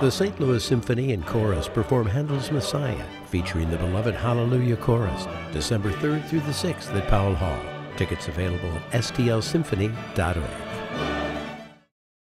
The St. Louis Symphony and Chorus perform Handel's Messiah, featuring the beloved Hallelujah Chorus, December 3rd through the 6th at Powell Hall. Tickets available at stlsymphony.org.